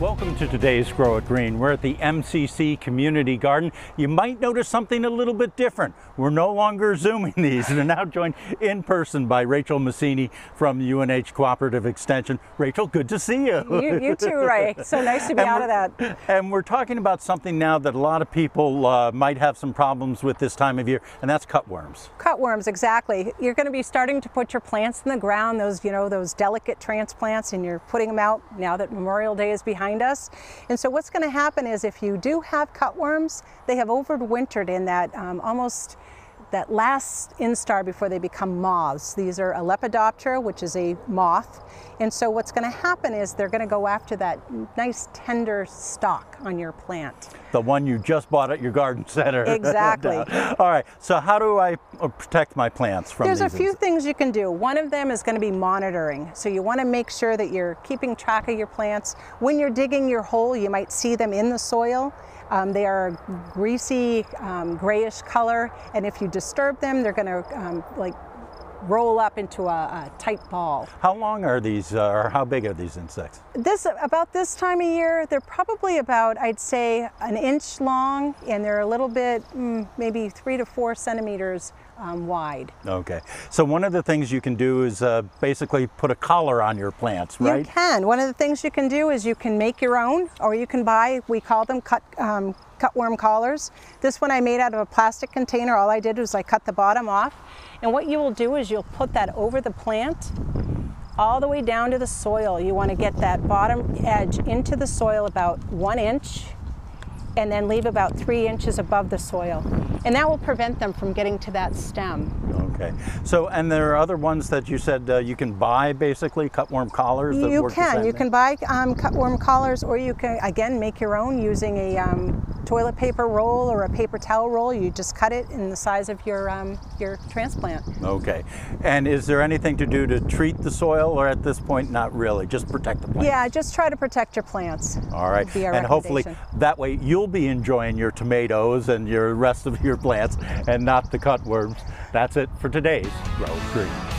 Welcome to today's Grow It Green. We're at the MCC Community Garden. You might notice something a little bit different. We're no longer zooming these. They're now joined in person by Rachel Maccini from UNH Cooperative Extension. Rachel, good to see you. You, you too, Ray. So nice to be out of that. And we're talking about something now that a lot of people uh, might have some problems with this time of year, and that's cutworms. Cutworms, exactly. You're going to be starting to put your plants in the ground, those, you know, those delicate transplants, and you're putting them out now that Memorial Day is behind us. And so what's going to happen is if you do have cutworms, they have overwintered in that um, almost that last instar before they become moths. These are a Lepidoptera, which is a moth. And so what's going to happen is they're going to go after that nice tender stalk on your plant. The one you just bought at your garden center. Exactly. All right, so how do I uh, protect my plants from There's a few insects? things you can do. One of them is going to be monitoring. So you want to make sure that you're keeping track of your plants. When you're digging your hole, you might see them in the soil. Um, they are greasy, um, grayish color, and if you disturb them, they're going to um, like roll up into a, a tight ball. How long are these, uh, or how big are these insects? This about this time of year, they're probably about I'd say an inch long, and they're a little bit mm, maybe three to four centimeters um, wide. Okay, so one of the things you can do is uh, basically put a collar on your plants, right? You can. One of the things you can do is you can make your own, or you can buy. We call them cut um, cutworm collars. This one I made out of a plastic container. All I did was I cut the bottom off, and what you will do is you'll put that over the plant, all the way down to the soil. You want to get that bottom edge into the soil about one inch, and then leave about three inches above the soil, and that will prevent them from getting to that stem. Okay, so and there are other ones that you said uh, you can buy basically cutworm collars. That You can. You can buy um, cutworm collars, or you can again make your own using a um, toilet paper roll or a paper towel roll. You just cut it in the size of your um, your transplant. Okay, and is there anything to do to treat the soil, or at this point not really, just protect the plants? Yeah, just try to protect your plants. All right, would be our and hopefully that way you'll be enjoying your tomatoes and your rest of your plants, and not the cutworms. That's it for today's Grow Green.